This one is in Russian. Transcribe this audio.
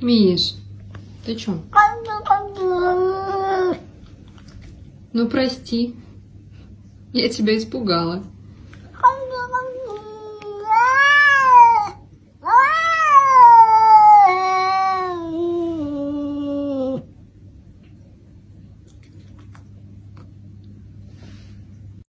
Миш, ты чё? Ну прости, я тебя испугала.